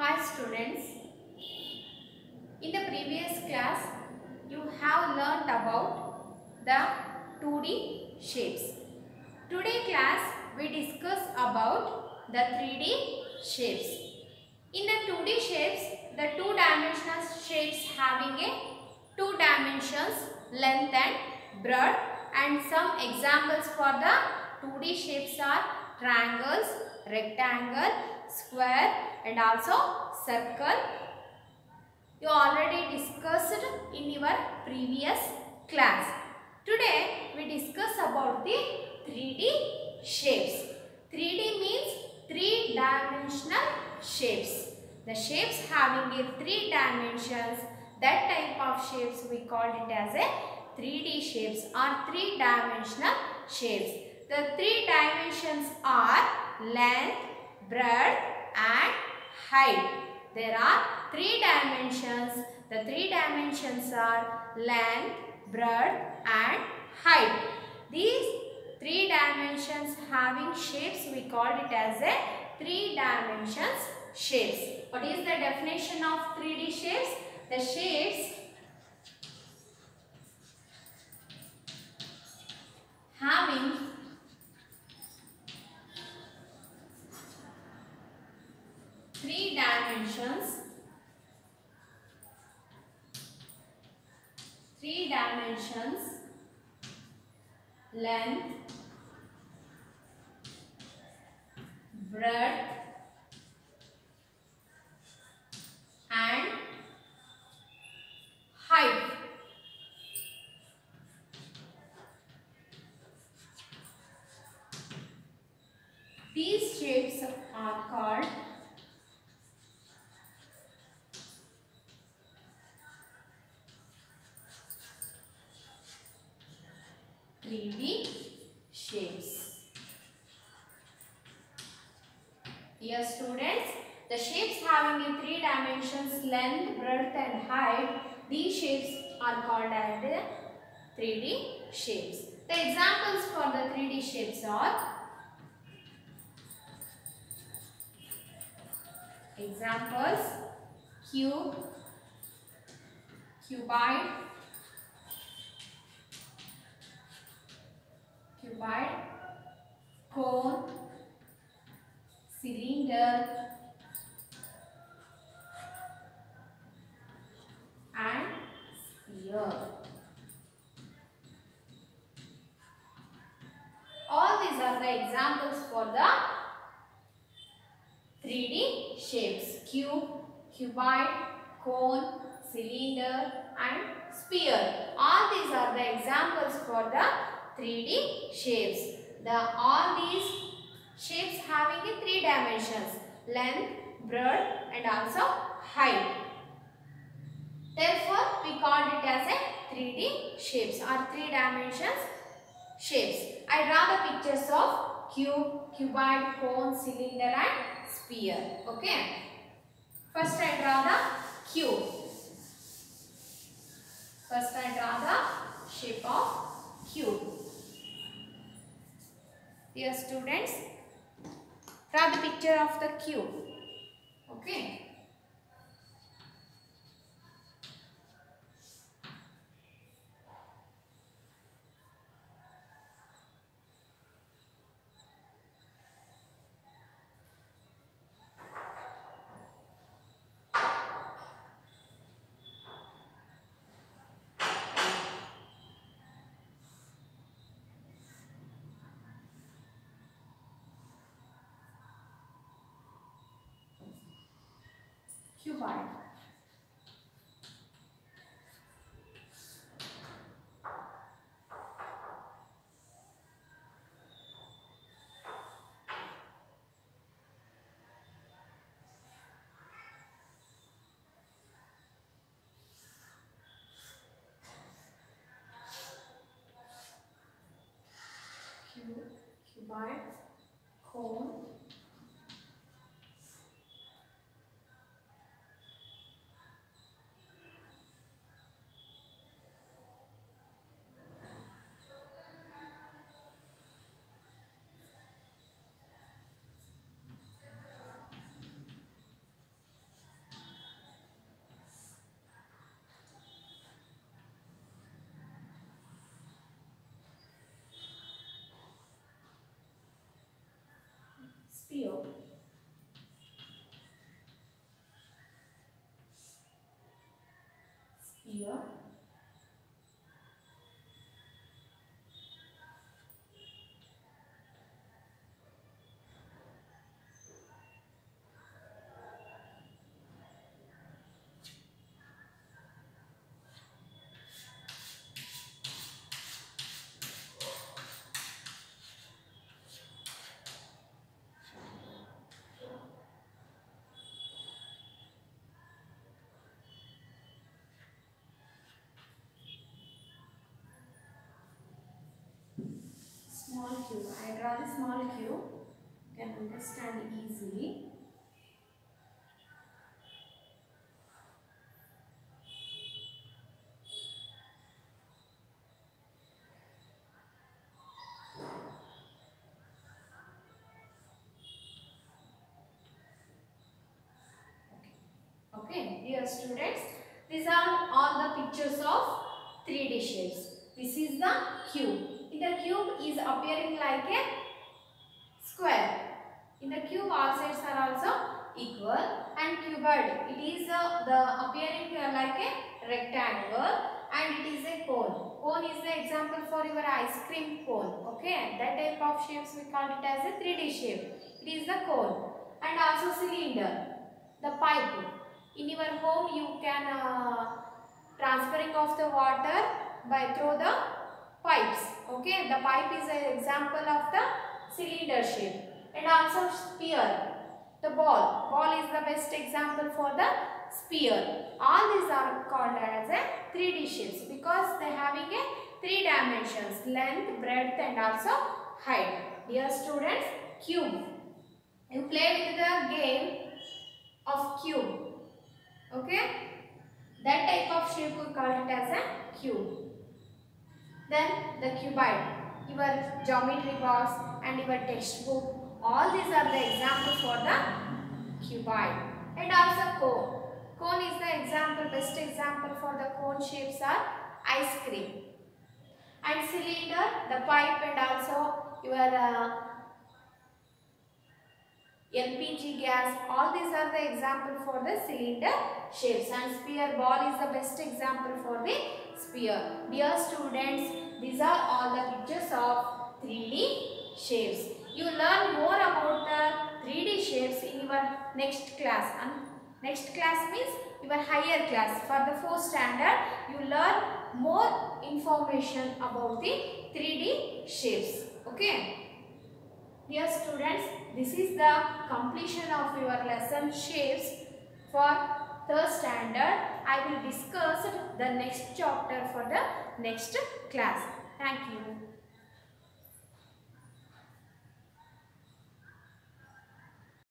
Hi students. In the previous class, you have learnt about the 2D shapes. Today class, we discuss about the 3D shapes. In the 2D shapes, the two dimensional shapes having a two dimensions length and breadth and some examples for the 2D shapes are triangles, rectangle, square and also circle. You already discussed in your previous class. Today we discuss about the 3D shapes. 3D means three dimensional shapes. The shapes having a three dimensions that type of shapes we called it as a 3D shapes or three dimensional shapes. The three dimensions are length, breadth and height. There are three dimensions. The three dimensions are length, breadth and height. These three dimensions having shapes we called it as a three dimensions shapes. What is the definition of 3D shapes? The shapes having three dimensions three dimensions length breadth and height. These shapes are called 3D shapes. Here students, the shapes having in three dimensions length, breadth and height, these shapes are called as the 3D shapes. The examples for the 3D shapes are examples cube, cuboid, cuboid, cone, cylinder and sphere. All these are the examples for the 3D shapes cube, cuboid, cone, cylinder and sphere. All these are the examples for the 3D shapes. The all these shapes having a three dimensions length, breadth and also height. Therefore, we called it as a 3D shapes or three dimensions shapes. I draw the pictures of cube, cuboid, cone, cylinder and sphere. Okay. First I draw the cube. First I draw the shape of cube. Dear students, draw the picture of the cube. Okay. Cuboid. Cube, cuboid, cone, here. I draw the small cube. You can understand easily. Okay, dear students, these are all the pictures of 3D shapes. This is the cube. The cube is appearing like a square. In the cube, all sides are also equal and cuboid. It is uh, the appearing uh, like a rectangle and it is a cone. Cone is the example for your ice cream cone. Okay, that type of shapes we call it as a 3D shape. It is the cone and also cylinder. The pipe. In your home, you can uh, transferring of the water by through the pipes. Okay, the pipe is an example of the cylinder shape and also sphere. The ball. Ball is the best example for the sphere. All these are called as a 3D shapes because they having a three dimensions length, breadth and also height. Dear students, cube. You play with the game of cube. Okay. That type of shape we call it as a cube. Then the cuboid, your geometry box and your textbook, all these are the example for the cuboid. And also cone. Cone is the example, best example for the cone shapes are ice cream. And cylinder, the pipe and also your uh, LPG gas, all these are the example for the cylinder shapes and sphere ball is the best example for the sphere. Dear students, these are all the pictures of 3D shapes. You learn more about the 3D shapes in your next class. And next class means your higher class. For the 4th standard, you learn more information about the 3D shapes. Okay. Dear students, this is the completion of your lesson shapes for third standard. I will discuss the next chapter for the next class. Thank you.